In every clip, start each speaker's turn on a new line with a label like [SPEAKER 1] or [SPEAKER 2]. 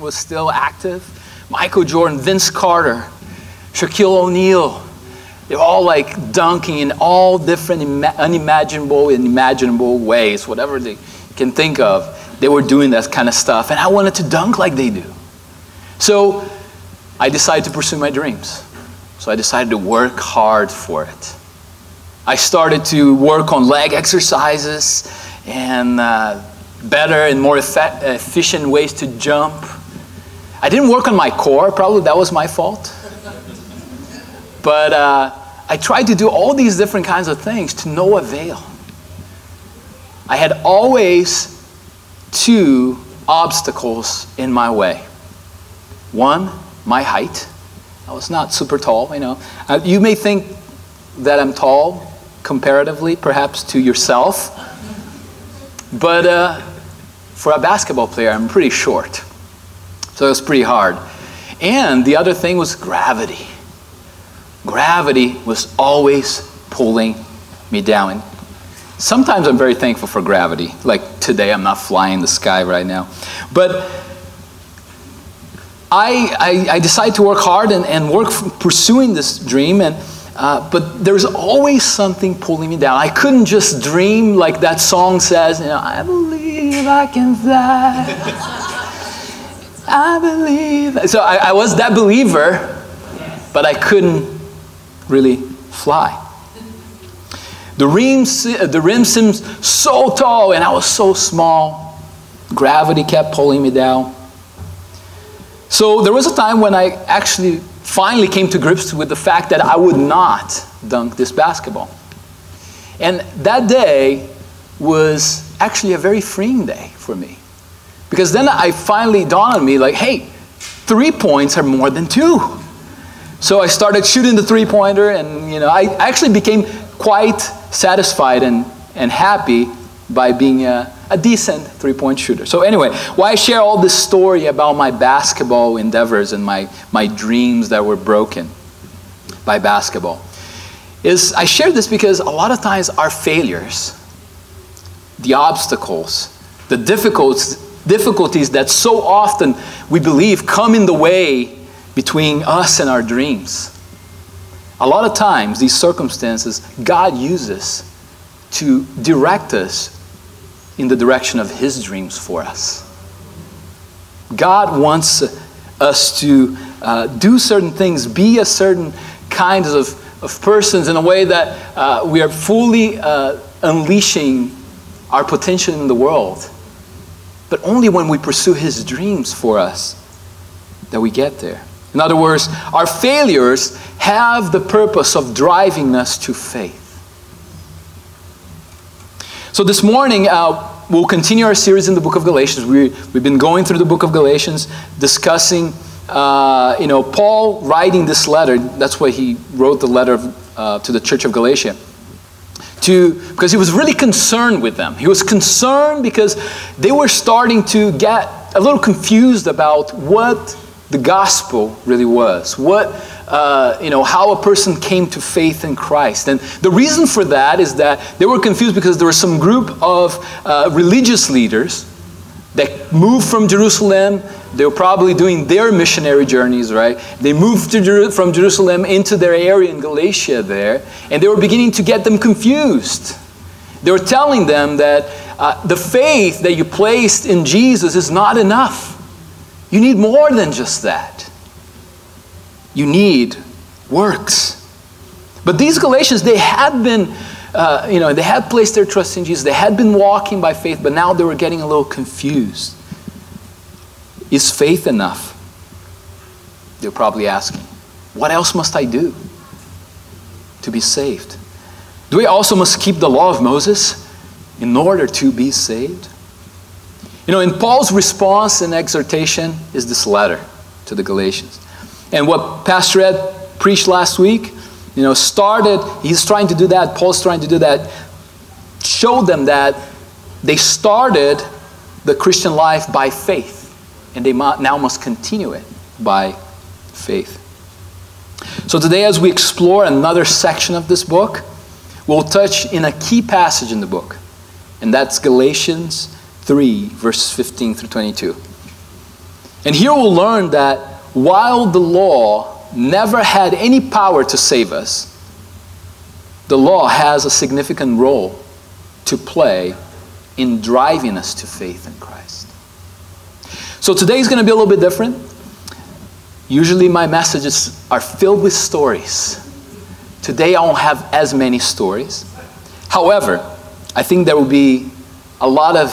[SPEAKER 1] was still active. Michael Jordan, Vince Carter, Shaquille O'Neal. They're all like dunking in all different unimaginable and imaginable ways, whatever they can think of. They were doing that kind of stuff. And I wanted to dunk like they do. So I decided to pursue my dreams. So I decided to work hard for it. I started to work on leg exercises and uh, better and more efficient ways to jump. I didn't work on my core, probably that was my fault. But uh, I tried to do all these different kinds of things to no avail. I had always two obstacles in my way. One, my height. I was not super tall, you know. Uh, you may think that I'm tall comparatively, perhaps to yourself, but uh, for a basketball player, I'm pretty short. So it was pretty hard. And the other thing was gravity. Gravity was always pulling me down. And sometimes I'm very thankful for gravity. Like today, I'm not flying the sky right now. But I, I, I decided to work hard and, and work pursuing this dream. And, uh, but there's always something pulling me down. I couldn't just dream like that song says, you know, I believe I can fly. I believe. So I, I was that believer, but I couldn't really fly. The rim, uh, the rim seemed so tall and I was so small. Gravity kept pulling me down. So there was a time when I actually finally came to grips with the fact that I would not dunk this basketball. And that day was actually a very freeing day for me. Because then I finally dawned on me like, hey, three points are more than two. So I started shooting the three pointer, and you know, I actually became quite satisfied and, and happy by being a, a decent three point shooter. So, anyway, why I share all this story about my basketball endeavors and my, my dreams that were broken by basketball is I share this because a lot of times our failures, the obstacles, the difficulties, difficulties that so often we believe come in the way between us and our dreams. A lot of times, these circumstances, God uses to direct us in the direction of His dreams for us. God wants us to uh, do certain things, be a certain kind of, of persons in a way that uh, we are fully uh, unleashing our potential in the world. But only when we pursue His dreams for us that we get there. In other words, our failures have the purpose of driving us to faith. So this morning, uh, we'll continue our series in the book of Galatians. We, we've been going through the book of Galatians, discussing, uh, you know, Paul writing this letter. That's why he wrote the letter uh, to the church of Galatia. To, because he was really concerned with them. He was concerned because they were starting to get a little confused about what the gospel really was, what, uh, you know, how a person came to faith in Christ. And the reason for that is that they were confused because there was some group of uh, religious leaders that moved from Jerusalem. They were probably doing their missionary journeys, right? They moved Jer- from Jerusalem into their area in Galatia there, and they were beginning to get them confused. They were telling them that uh, the faith that you placed in Jesus is not enough. You need more than just that. You need works. But these Galatians, they had been, uh, you know, they had placed their trust in Jesus. They had been walking by faith, but now they were getting a little confused. Is faith enough? They're probably asking. What else must I do to be saved? Do we also must keep the law of Moses in order to be saved? You know, in Paul's response and exhortation is this letter to the Galatians. And what Pastor Ed preached last week, you know, started, he's trying to do that, Paul's trying to do that, showed them that they started the Christian life by faith, and they now must continue it by faith. So today, as we explore another section of this book, we'll touch in a key passage in the book, and that's Galatians 3, verses 15 through 22. And here we'll learn that while the law never had any power to save us, the law has a significant role to play in driving us to faith in Christ. So today is going to be a little bit different. Usually my messages are filled with stories. Today I won't have as many stories. However, I think there will be a lot of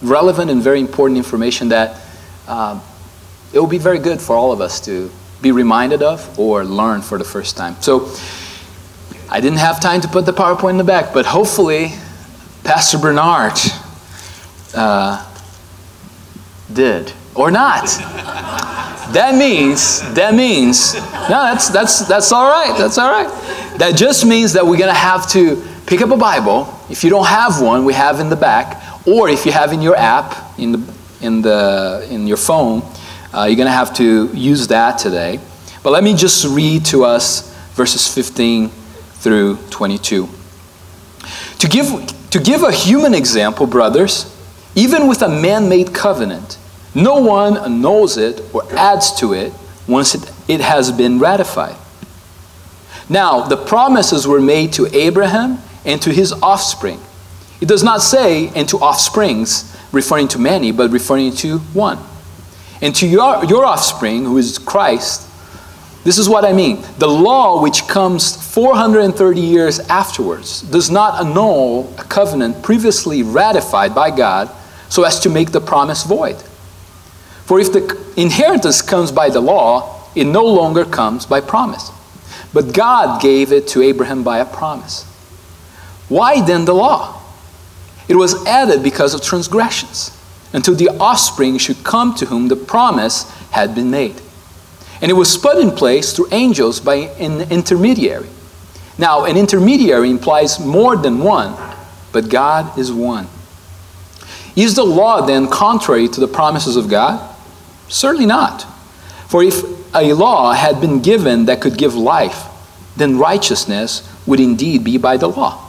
[SPEAKER 1] relevant and very important information that uh, it will be very good for all of us to be reminded of or learn for the first time. So I didn't have time to put the PowerPoint in the back, but hopefully Pastor Bernard uh, did or not. that means that means no, that's that's that's all right. That's all right. That just means that we're gonna have to pick up a Bible. If you don't have one, we have in the back, or if you have in your app in the in the in your phone, uh, you're gonna have to use that today. But let me just read to us verses 15 through 22. To give to give a human example, brothers, even with a man made covenant, no one annuls it or adds to it once it, it has been ratified. Now, the promises were made to Abraham and to his offspring. It does not say, and to offsprings, referring to many, but referring to one. And to your, your offspring, who is Christ, this is what I mean. The law, which comes 430 years afterwards, does not annul a covenant previously ratified by God so as to make the promise void. For if the inheritance comes by the law, it no longer comes by promise. But God gave it to Abraham by a promise. Why then the law? It was added because of transgressions, until the offspring should come to whom the promise had been made. And it was put in place through angels by an intermediary. Now, an intermediary implies more than one, but God is one. Is the law then contrary to the promises of God? Certainly not. For if a law had been given that could give life, then righteousness would indeed be by the law.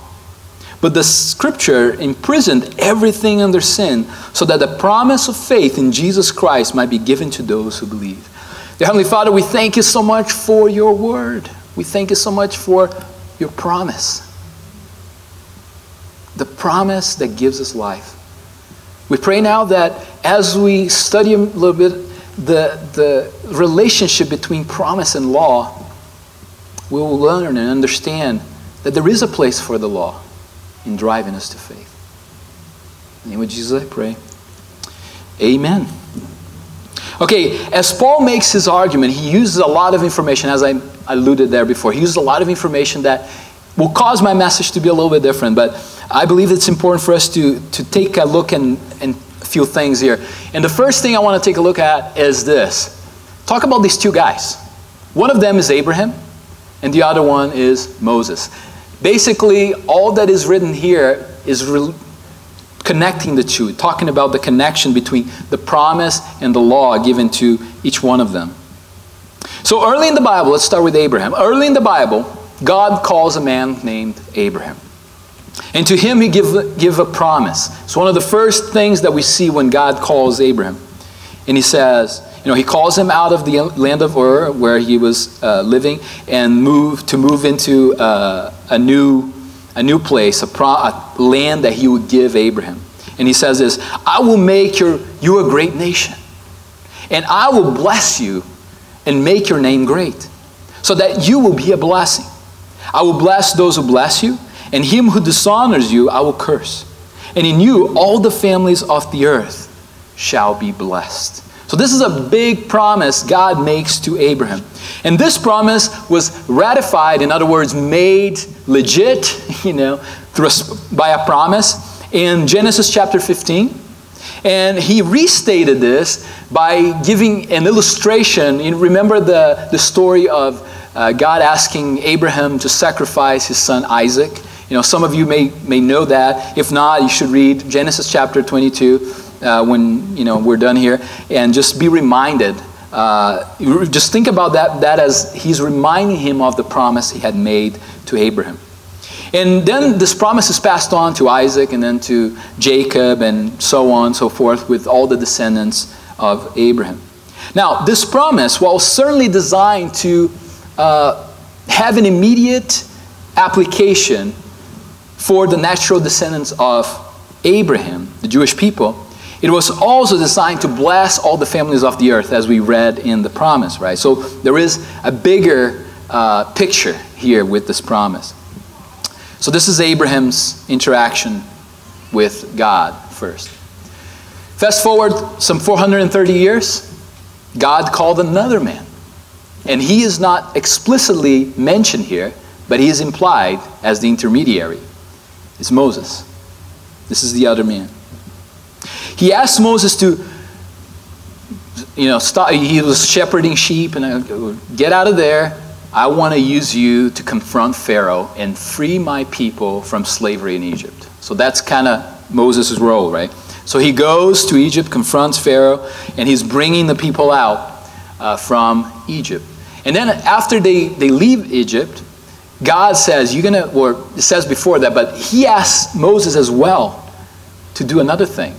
[SPEAKER 1] But the scripture imprisoned everything under sin so that the promise of faith in Jesus Christ might be given to those who believe. Dear Heavenly Father, we thank you so much for your word. We thank you so much for your promise. The promise that gives us life. We pray now that as we study a little bit the, the relationship between promise and law, we will learn and understand that there is a place for the law in driving us to faith. In the name of Jesus, I pray. Amen. Okay, as Paul makes his argument, he uses a lot of information, as I alluded there before. He uses a lot of information that will cause my message to be a little bit different, but I believe it's important for us to, to take a look and, and few things here. And the first thing I want to take a look at is this. Talk about these two guys. One of them is Abraham, and the other one is Moses. Basically, all that is written here is connecting the two, talking about the connection between the promise and the law given to each one of them. So, early in the Bible, let's start with Abraham. Early in the Bible, God calls a man named Abraham. And to him, he give, give a promise. It's one of the first things that we see when God calls Abraham. And he says, you know, he calls him out of the land of Ur, where he was uh, living, and move to move into uh, a new, a new place, a, pro, a land that he would give Abraham. And he says this, I will make your, you a great nation, and I will bless you and make your name great, so that you will be a blessing. I will bless those who bless you, and him who dishonors you I will curse. And in you all the families of the earth shall be blessed. So, this is a big promise God makes to Abraham. And this promise was ratified, in other words, made legit, you know, through a, by a promise in Genesis chapter 15. And he restated this by giving an illustration. You remember the, the story of uh, God asking Abraham to sacrifice his son Isaac? You know, some of you may, may know that. If not, you should read Genesis chapter 22 uh, when you know we're done here, and just be reminded. Uh, just think about that, that as he's reminding him of the promise he had made to Abraham. And then this promise is passed on to Isaac and then to Jacob and so on and so forth with all the descendants of Abraham. Now, this promise, while certainly designed to uh, have an immediate application for the natural descendants of Abraham, the Jewish people, it was also designed to bless all the families of the earth, as we read in the promise, right? So there is a bigger uh, picture here with this promise. So this is Abraham's interaction with God first. Fast forward some 430 years, God called another man. And he is not explicitly mentioned here, but he is implied as the intermediary. It's Moses. This is the other man. He asked Moses to, you know, stop. He was shepherding sheep and uh, get out of there. I want to use you to confront Pharaoh and free my people from slavery in Egypt. So that's kind of Moses' role, right? So he goes to Egypt, confronts Pharaoh, and he's bringing the people out uh, from Egypt. And then after they, they leave Egypt, God says, You're gonna, or it says before that, but he asks Moses as well to do another thing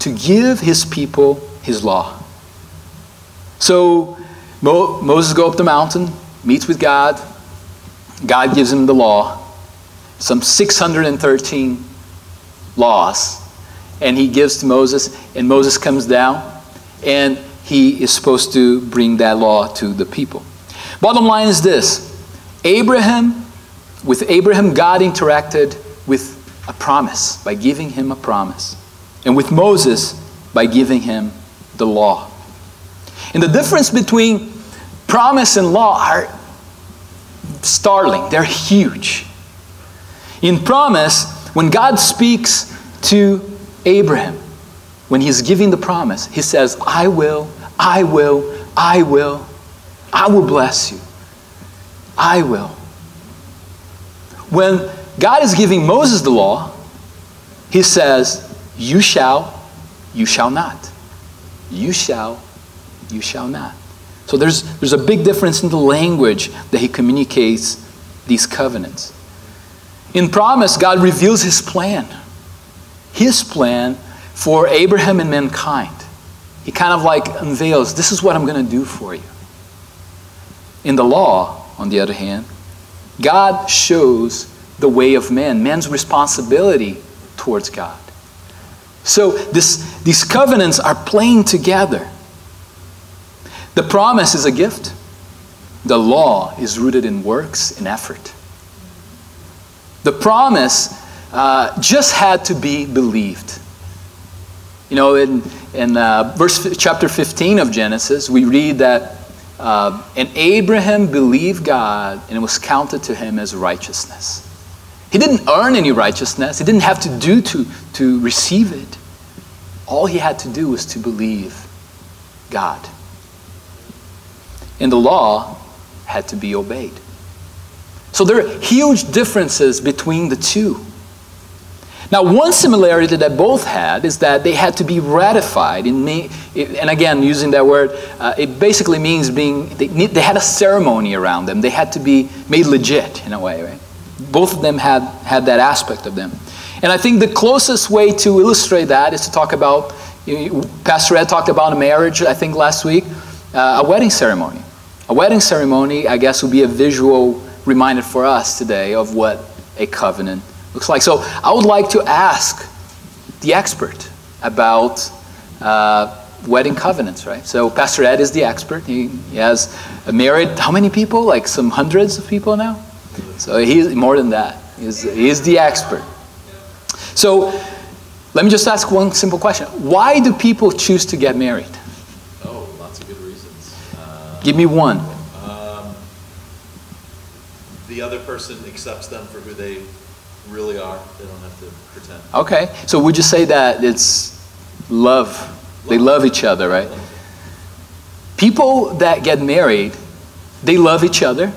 [SPEAKER 1] to give his people his law. So Mo- Moses go up the mountain, meets with God. God gives him the law, some 613 laws, and he gives to Moses, and Moses comes down, and he is supposed to bring that law to the people. Bottom line is this Abraham, with Abraham, God interacted with a promise by giving him a promise and with Moses by giving him the law. And the difference between promise and law are startling, they're huge. In promise, when God speaks to Abraham, when he's giving the promise, he says, I will, I will, I will, I will bless you. I will. When God is giving Moses the law, he says, you shall, you shall not. You shall, you shall not. So there's, there's a big difference in the language that he communicates these covenants. In promise, God reveals his plan. His plan for Abraham and mankind. He kind of like unveils this is what I'm going to do for you. In the law, on the other hand, God shows the way of man, man's responsibility towards God. So this, these covenants are playing together. The promise is a gift. The law is rooted in works and effort. The promise uh, just had to be believed. You know, in, in uh, verse chapter 15 of Genesis, we read that, uh, and Abraham believed God, and it was counted to him as righteousness. He didn't earn any righteousness. He didn't have to do to, to receive it. All he had to do was to believe God. And the law had to be obeyed. So there are huge differences between the two. Now, one similarity that both had is that they had to be ratified. In me, and again, using that word, uh, it basically means being, they, they had a ceremony around them. They had to be made legit in a way, right? both of them had, had that aspect of them. And I think the closest way to illustrate that is to talk about, you know, Pastor Ed talked about a marriage, I think, last week, uh, a wedding ceremony. A wedding ceremony, I guess, would be a visual reminder for us today of what a covenant looks like. So I would like to ask the expert about uh, wedding covenants, right? So Pastor Ed is the expert. He, he has married how many people? Like some hundreds of people now? So he's more than that. He's, he's the expert. So let me just ask one simple question. Why do people choose to get married?
[SPEAKER 2] Oh, lots of good reasons.
[SPEAKER 1] Uh, Give me one.
[SPEAKER 2] Um, the other person accepts them for who they really are. They don't have to pretend.
[SPEAKER 1] Okay. So would you say that it's love? love. They love each other, right? People that get married, they love each other.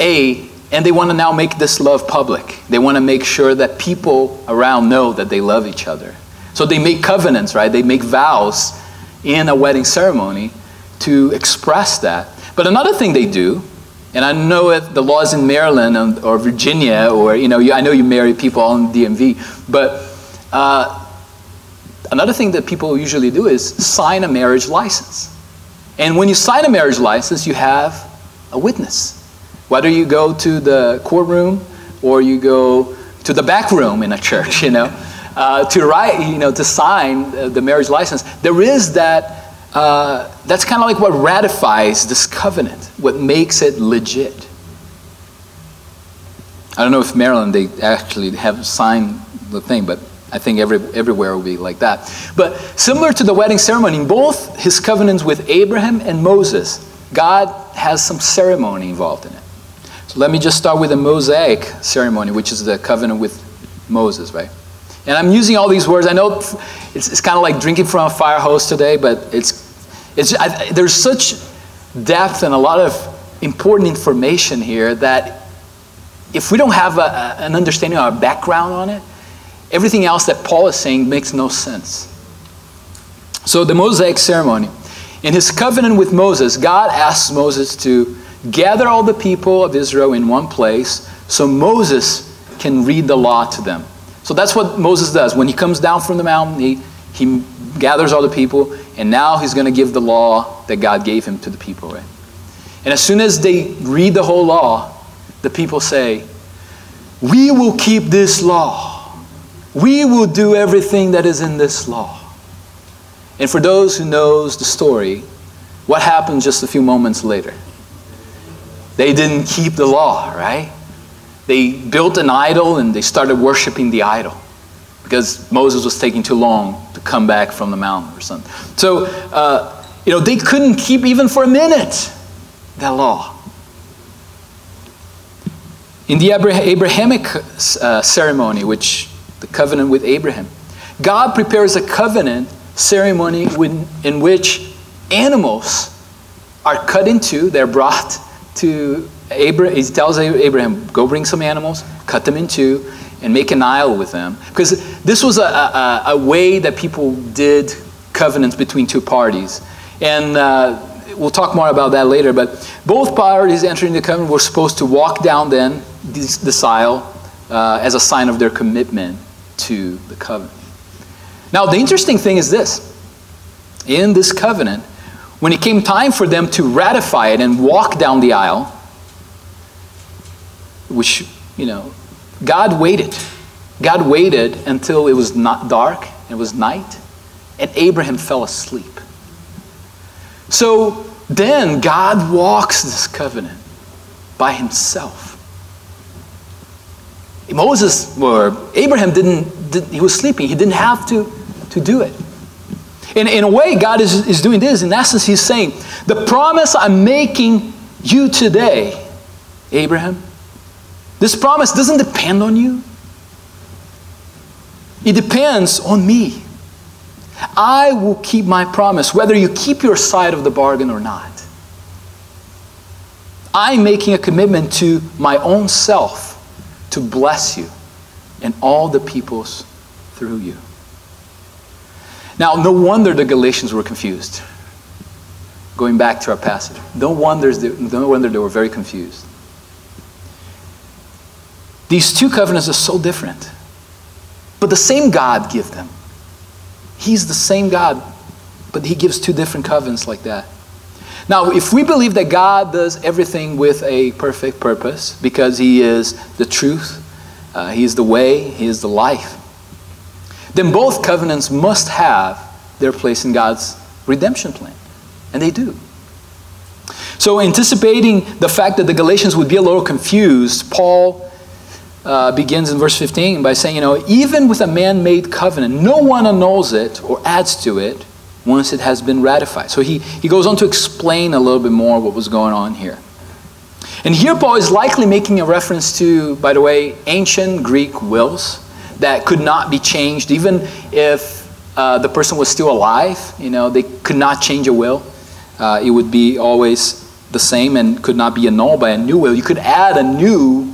[SPEAKER 1] A, and they want to now make this love public. They want to make sure that people around know that they love each other. So they make covenants, right? They make vows in a wedding ceremony to express that. But another thing they do, and I know the laws in Maryland or Virginia, or you know, I know you marry people on DMV, but uh, another thing that people usually do is sign a marriage license. And when you sign a marriage license, you have a witness. Whether you go to the courtroom or you go to the back room in a church, you know, uh, to write, you know, to sign the marriage license, there is that. Uh, that's kind of like what ratifies this covenant, what makes it legit. I don't know if Maryland they actually have signed the thing, but I think every, everywhere will be like that. But similar to the wedding ceremony, in both his covenants with Abraham and Moses, God has some ceremony involved in it. So let me just start with the Mosaic ceremony, which is the covenant with Moses, right? And I'm using all these words. I know it's, it's kind of like drinking from a fire hose today, but it's, it's, I, there's such depth and a lot of important information here that if we don't have a, an understanding of our background on it, everything else that Paul is saying makes no sense. So, the Mosaic ceremony. In his covenant with Moses, God asks Moses to gather all the people of Israel in one place so Moses can read the law to them. So that's what Moses does. When he comes down from the mountain, he, he gathers all the people, and now he's going to give the law that God gave him to the people, right? And as soon as they read the whole law, the people say, We will keep this law. We will do everything that is in this law. And for those who knows the story, what happened just a few moments later? They didn't keep the law, right? They built an idol and they started worshiping the idol because Moses was taking too long come back from the mountain or something. So, uh, you know, they couldn't keep even for a minute that law. In the Abrahamic uh, ceremony, which the covenant with Abraham, God prepares a covenant ceremony in which animals are cut into, they're brought to Abraham. He tells Abraham, go bring some animals, cut them in two, and make an aisle with them. Because this was a, a, a way that people did covenants between two parties. And uh, we'll talk more about that later, but both parties entering the covenant were supposed to walk down then this, aisle uh, as a sign of their commitment to the covenant. Now, the interesting thing is this in this covenant, when it came time for them to ratify it and walk down the aisle, which, you know, God waited. God waited until it was not dark, it was night, and Abraham fell asleep. So then God walks this covenant by himself. Moses or Abraham didn't, did, he was sleeping. He didn't have to, to do it. In, in a way, God is, is doing this. In essence, he's saying, the promise I'm making you today, Abraham, this promise doesn't depend on you. It depends on me. I will keep my promise, whether you keep your side of the bargain or not. I'm making a commitment to my own self to bless you and all the peoples through you. Now, no wonder the Galatians were confused. Going back to our passage, no wonder, they were very confused. These two covenants are so different, but the same God give them. He's the same God, but He gives two different covenants like that. Now, if we believe that God does everything with a perfect purpose because He is the truth, uh, He is the way, He is the life, then both covenants must have their place in God's redemption plan. And they do. So, anticipating the fact that the Galatians would be a little confused, Paul uh, begins in verse 15 by saying, you know, even with a man made covenant, no one annuls it or adds to it once it has been ratified. So he, he goes on to explain a little bit more what was going on here. And here Paul is likely making a reference to, by the way, ancient Greek wills that could not be changed, even if uh, the person was still alive. You know, they could not change a will. Uh, it would be always the same and could not be annulled by a new will. You could add a new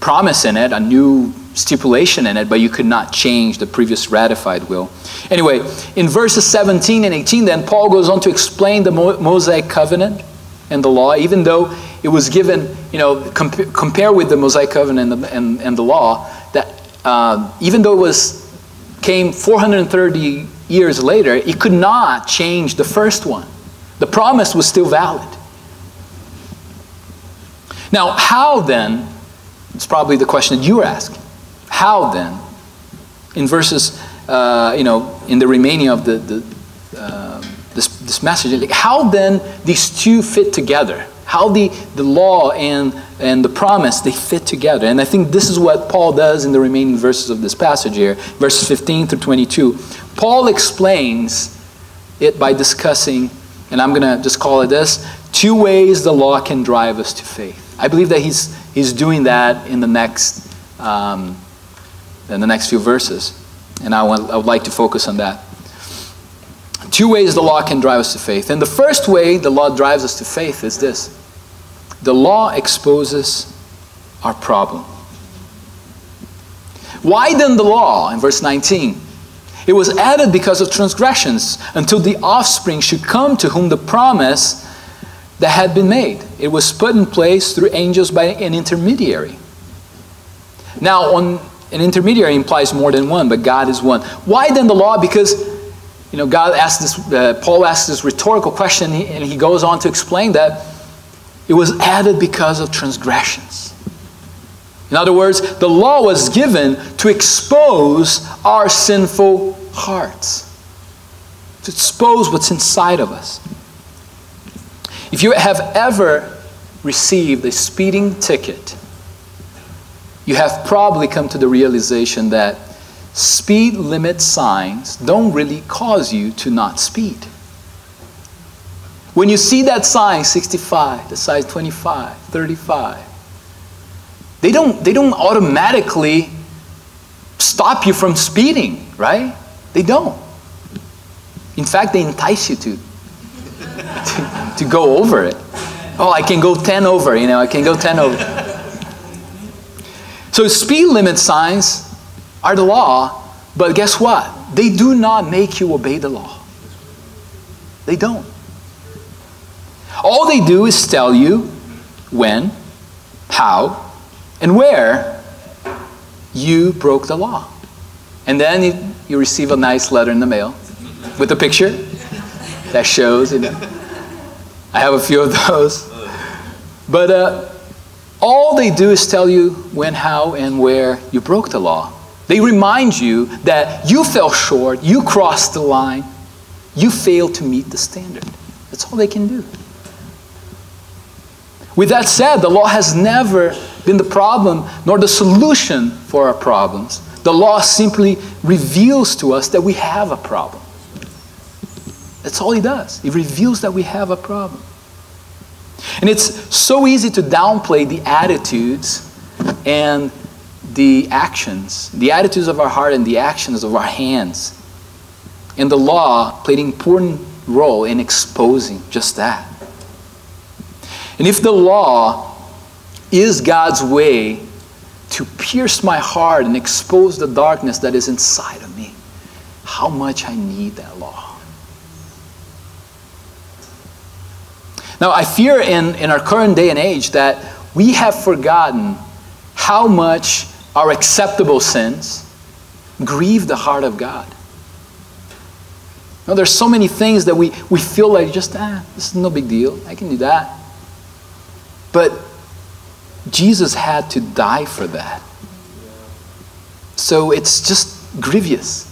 [SPEAKER 1] promise in it, a new stipulation in it, but you could not change the previous ratified will. Anyway, in verses 17 and 18, then Paul goes on to explain the Mosaic covenant and the law, even though it was given, you know, comp- compare with the Mosaic covenant and the, and, and the law, that uh, even though it was came 430 years later, it could not change the first one, The promise was still valid. Now, how then? It's probably the question that you're asking. How then? In verses, uh, you know, in the remaining of the, the uh, this, this message, like how then these two fit together? How the, the law and, and the promise, they fit together. And I think this is what Paul does in the remaining verses of this passage here, verses 15 through 22. Paul explains it by discussing, and I'm going to just call it this, two ways the law can drive us to faith. I believe that he's, he's doing that in the next, um, in the next few verses. And I, want, I would like to focus on that. Two ways the law can drive us to faith. And the first way the law drives us to faith is this the law exposes our problem. Why then the law? In verse 19. It was added because of transgressions until the offspring should come to whom the promise that had been made. It was put in place through angels by an intermediary. Now, on, an intermediary implies more than one, but God is one. Why then the law? Because you know, God asked this, uh, Paul asked this rhetorical question, and he goes on to explain that it was added because of transgressions. In other words, the law was given to expose our sinful hearts, to expose what's inside of us. If you have ever received a speeding ticket, you have probably come to the realization that speed limit signs don't really cause you to not speed. When you see that sign 65, the size 25, 35, they don't, they don't automatically stop you from speeding, right? They don't. In fact, they entice you to, to, to go over it. Oh, I can go 10 over, you know, I can go 10 over. So speed limit signs are the law, but guess what? They do not make you obey the law. They don't. All they do is tell you when, how, and where you broke the law. And then you, you receive a nice letter in the mail with a picture that shows, you know. I have a few of those. But uh, all they do is tell you when, how, and where you broke the law. They remind you that you fell short, you crossed the line, you failed to meet the standard. That's all they can do. With that said, the law has never been the problem nor the solution for our problems. The law simply reveals to us that we have a problem. That's all he does. He reveals that we have a problem. And it's so easy to downplay the attitudes and the actions, the attitudes of our heart and the actions of our hands. And the law played an important role in exposing just that. And if the law is God's way to pierce my heart and expose the darkness that is inside of me, how much I need that law. Now, I fear in, in our current day and age that we have forgotten how much our acceptable sins grieve the heart of God. Now, there's so many things that we, we feel like just, ah, this is no big deal. I can do that. But Jesus had to die for that. So it's just grievous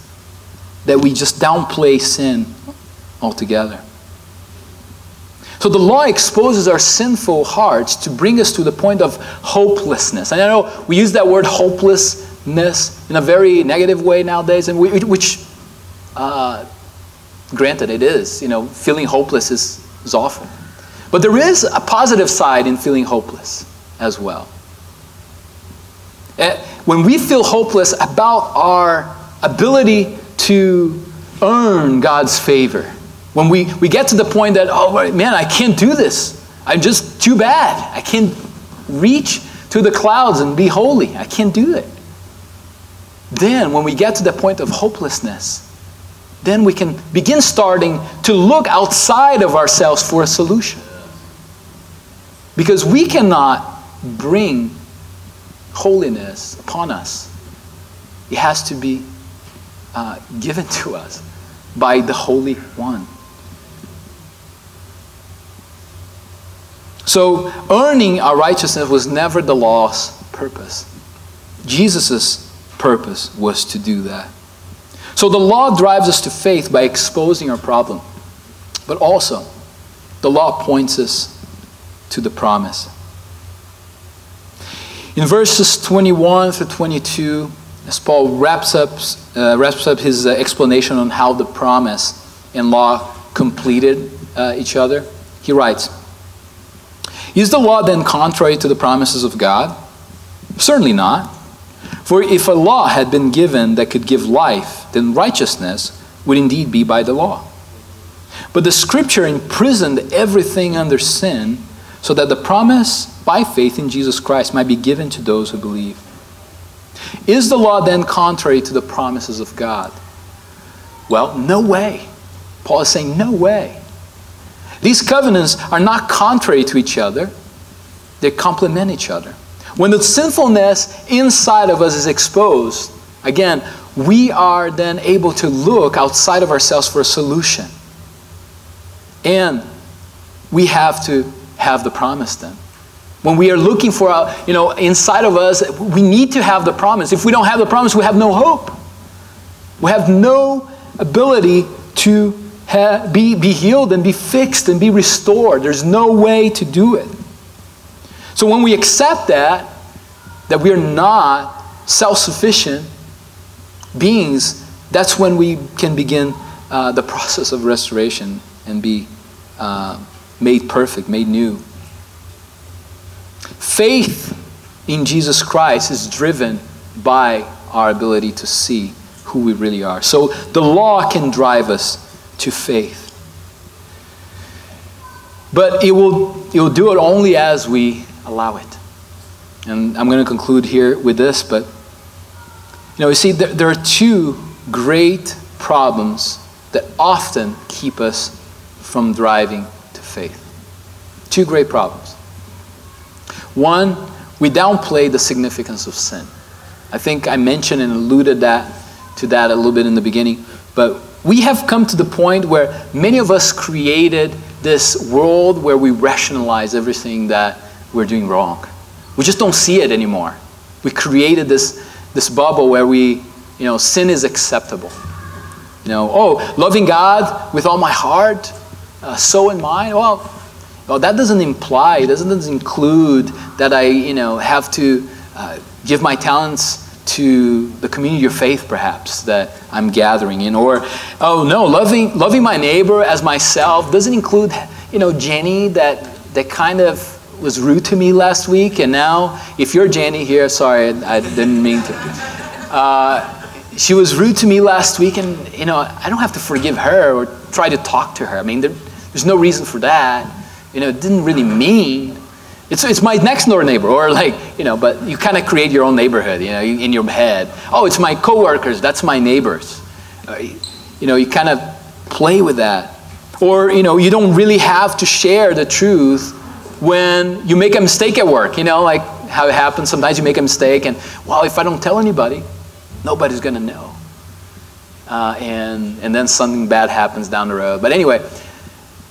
[SPEAKER 1] that we just downplay sin altogether. So the law exposes our sinful hearts to bring us to the point of hopelessness. And I know we use that word hopelessness in a very negative way nowadays, and we, which, uh, granted, it is. You know, feeling hopeless is, is awful. But there is a positive side in feeling hopeless as well. Eh, when we feel hopeless about our ability to earn God's favor, when we, we get to the point that, oh man, I can't do this. I'm just too bad. I can't reach to the clouds and be holy. I can't do it. Then, when we get to the point of hopelessness, then we can begin starting to look outside of ourselves for a solution. Because we cannot bring holiness upon us, it has to be uh, given to us by the Holy One. So earning our righteousness was never the law's purpose. Jesus' purpose was to do that. So the law drives us to faith by exposing our problem. But also, the law points us to the promise. In verses 21 through 22, as Paul wraps up, uh, wraps up his uh, explanation on how the promise and law completed uh, each other, he writes Is the law then contrary to the promises of God? Certainly not. For if a law had been given that could give life, then righteousness would indeed be by the law. But the scripture imprisoned everything under sin so that the promise by faith in Jesus Christ might be given to those who believe. Is the law then contrary to the promises of God? Well, no way. Paul is saying, no way. These covenants are not contrary to each other, they complement each other. When the sinfulness inside of us is exposed, again, we are then able to look outside of ourselves for a solution. And we have to have the promise then. When we are looking for, a, you know, inside of us, we need to have the promise. If we don't have the promise, we have no hope. We have no ability to be, be healed and be fixed and be restored. There's no way to do it. So when we accept that, that we are not self sufficient beings, that's when we can begin uh, the process of restoration and be uh, made perfect, made new. Faith in Jesus Christ is driven by our ability to see who we really are. So the law can drive us to faith. But it will, it will do it only as we allow it. And I'm going to conclude here with this, but you know, you see, there, there are two great problems that often keep us from driving to faith. Two great problems. One, we downplay the significance of sin. I think I mentioned and alluded that to that a little bit in the beginning, but we have come to the point where many of us created this world where we rationalize everything that we're doing wrong. We just don't see it anymore. We created this, this bubble where we, you know, sin is acceptable. You know, oh, loving God with all my heart, uh, soul and mind. Well, well, that doesn't imply, doesn't include that I, you know, have to uh, give my talents to the community of faith, perhaps, that I'm gathering in. Or, oh no, loving, loving my neighbor as myself doesn't include, you know, Jenny that, that kind of was rude to me last week. And now, if you're Jenny here, sorry, I didn't mean to. Uh, she was rude to me last week, and, you know, I don't have to forgive her or try to talk to her. I mean, there, there's no reason for that. You know, it didn't really mean it's, it's my next door neighbor, or like, you know, but you kind of create your own neighborhood, you know, in your head. Oh, it's my coworkers, that's my neighbors. Uh, you know, you kind of play with that. Or, you know, you don't really have to share the truth when you make a mistake at work, you know, like how it happens. Sometimes you make a mistake, and, well, if I don't tell anybody, nobody's going to know. Uh, and, and then something bad happens down the road. But anyway,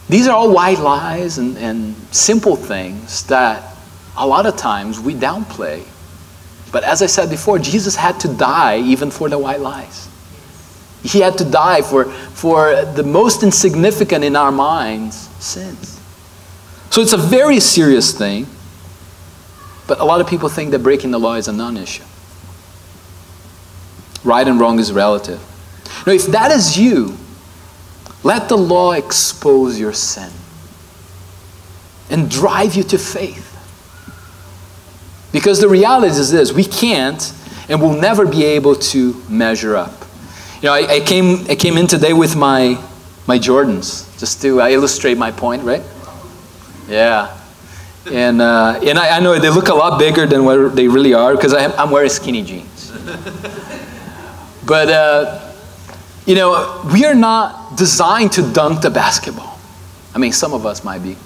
[SPEAKER 1] these are all white lies and, and simple things that a lot of times we downplay. But as I said before, Jesus had to die even for the white lies. He had to die for, for the most insignificant in our minds sins. So it's a very serious thing, but a lot of people think that breaking the law is a non issue. Right and wrong is relative. Now, if that is you, let the law expose your sin and drive you to faith. Because the reality is this we can't and will never be able to measure up. You know, I, I, came, I came in today with my, my Jordans, just to illustrate my point, right? Yeah. And, uh, and I, I, know they look a lot bigger than what they really are because I'm wearing skinny jeans. but, uh, you know, we are not designed to dunk the basketball. I mean, some of us might be.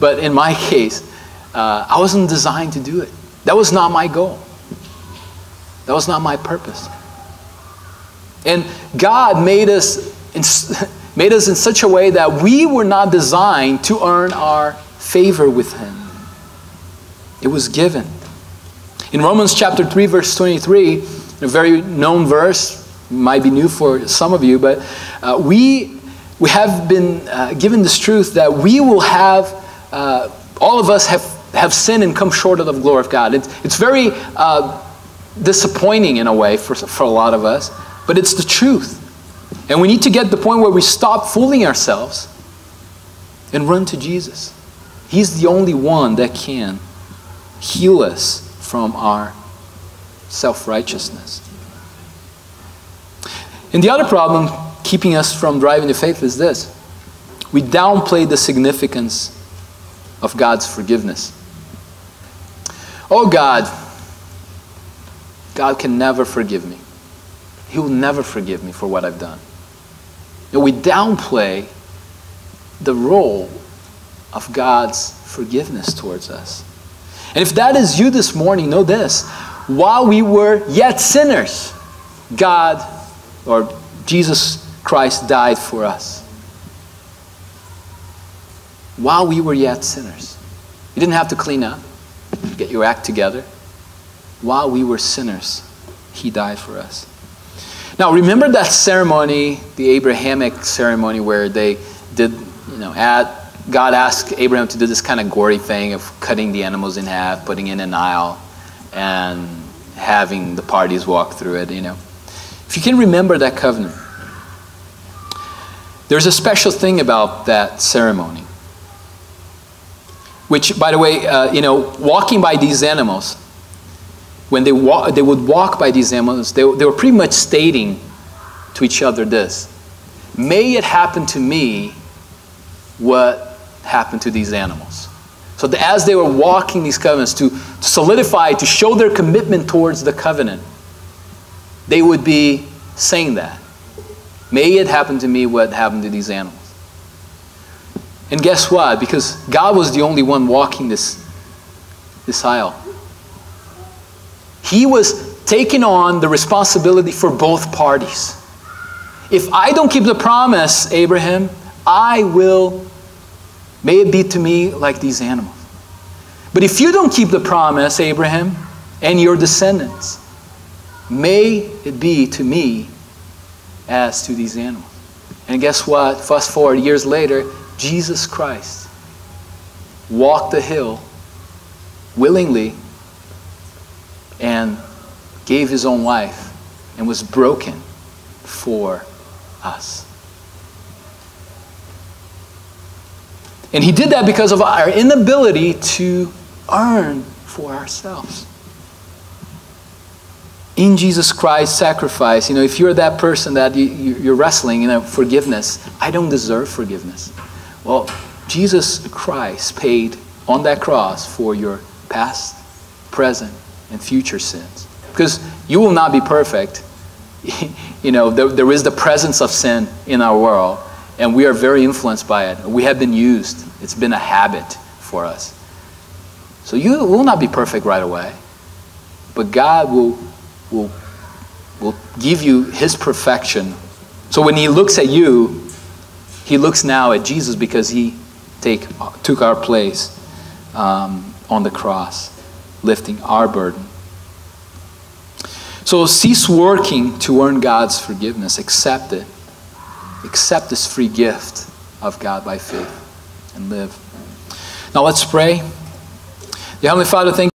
[SPEAKER 1] But in my case, uh, I wasn't designed to do it. That was not my goal. That was not my purpose. And God made us in, made us in such a way that we were not designed to earn our favor with Him. It was given. In Romans chapter 3, verse 23, a very known verse, might be new for some of you, but uh, we, we have been uh, given this truth that we will have, uh, all of us have, have sinned and come short of the glory of God. It's, it's very uh, disappointing in a way for, for a lot of us, but it's the truth. And we need to get to the point where we stop fooling ourselves and run to Jesus. He's the only one that can heal us from our self righteousness. And the other problem keeping us from driving the faith is this we downplay the significance of God's forgiveness. Oh God, God can never forgive me. He will never forgive me for what I've done. And we downplay the role of God's forgiveness towards us. And if that is you this morning, know this. While we were yet sinners, God or Jesus Christ died for us. While we were yet sinners. You didn't have to clean up, get your act together. While we were sinners, He died for us. Now, remember that ceremony, the Abrahamic ceremony, where they did, you know, add, God asked Abraham to do this kind of gory thing of cutting the animals in half, putting in an aisle, and having the parties walk through it, you know. If you can remember that covenant, there's a special thing about that ceremony. Which, by the way, uh, you know, walking by these animals, when they, walk, they would walk by these animals, they, they were pretty much stating to each other this May it happen to me what happened to these animals. So, the, as they were walking these covenants to, to solidify, to show their commitment towards the covenant, they would be saying that. May it happen to me what happened to these animals. And guess what? Because God was the only one walking this, this aisle. He was taking on the responsibility for both parties. If I don't keep the promise, Abraham, I will, may it be to me like these animals. But if you don't keep the promise, Abraham, and your descendants, May it be to me as to these animals. And guess what? Fast forward years later, Jesus Christ walked the hill willingly and gave his own life and was broken for us. And he did that because of our inability to earn for ourselves in Jesus Christ's sacrifice, you know, if you're that person that you, are wrestling, you know, forgiveness, I don't deserve forgiveness. Well, Jesus Christ paid on that cross for your past, present, and future sins. Because you will not be perfect. you know, there, there is the presence of sin in our world, and we are very influenced by it. We have been used, it's been a habit for us. So you will not be perfect right away, but God will will, will give you his perfection. So when he looks at you, he looks now at Jesus because he take, took our place um, on the cross, lifting our burden. So cease working to earn God's forgiveness. Accept it. Accept this free gift of God by faith and live. Now let's pray. The Heavenly Father, thank.